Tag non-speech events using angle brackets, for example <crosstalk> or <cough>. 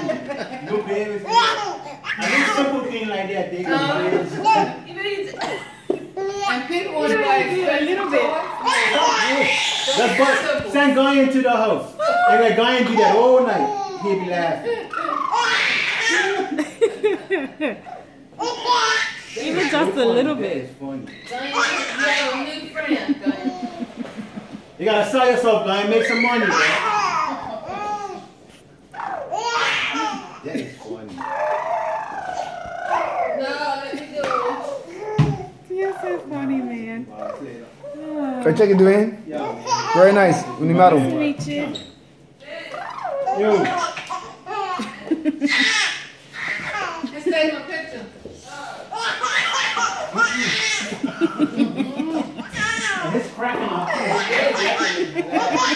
funny. No babies. I think simple thing like that, they can babies. And people want to buy a little bit. Let's go. Send Guy into the house. And let Guy do that all night. He'll be laughing. Even just a little bit. It's funny. You have a new friend, Diane. You gotta sell yourself, Guy, and make some money, man. That is funny. No, let me do You're so funny, man. Try check it, Dwayne. Yeah. Very nice. Nice to meet you. Yo. Let's take a picture. It's cracking up. <laughs>